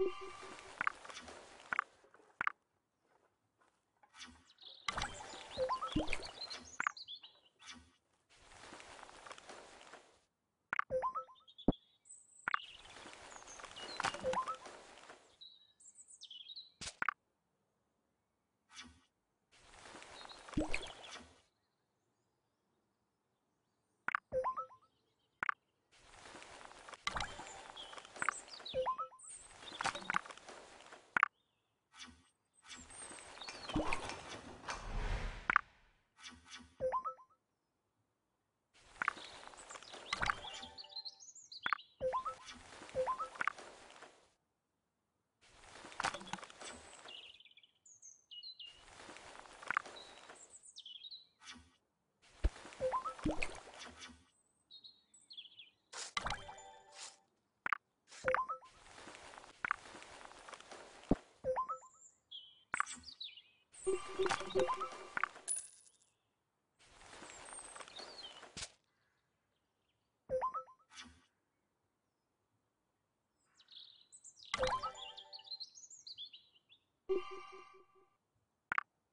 ハハハハ!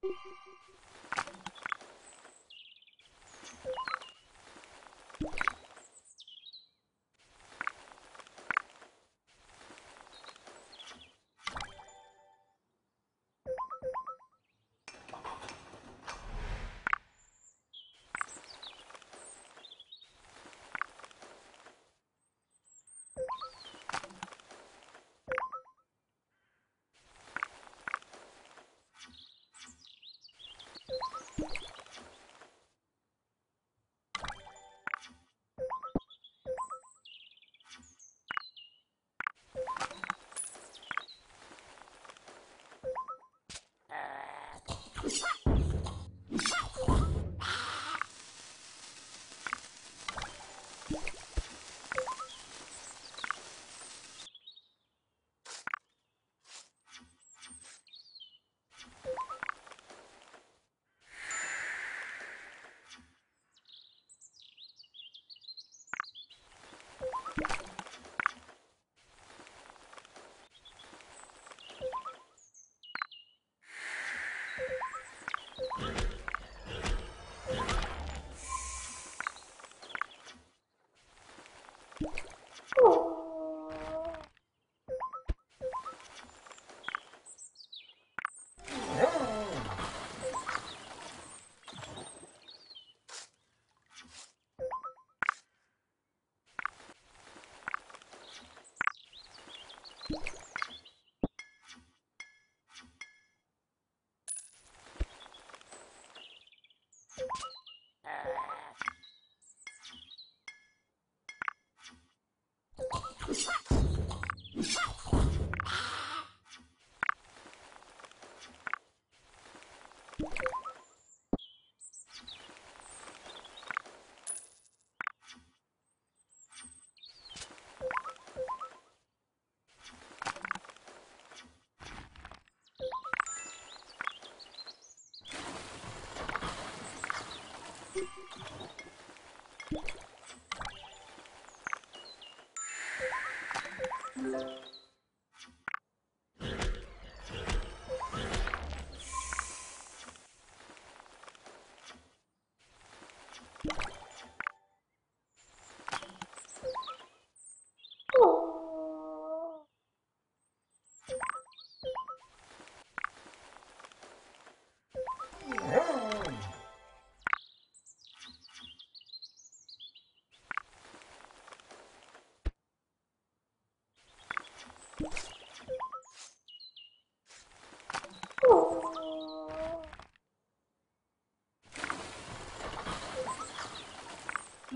フフフ。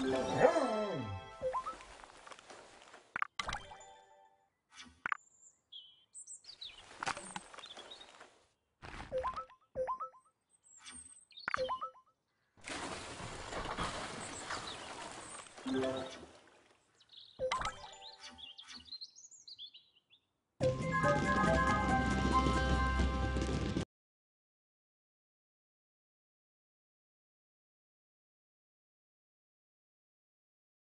Hey!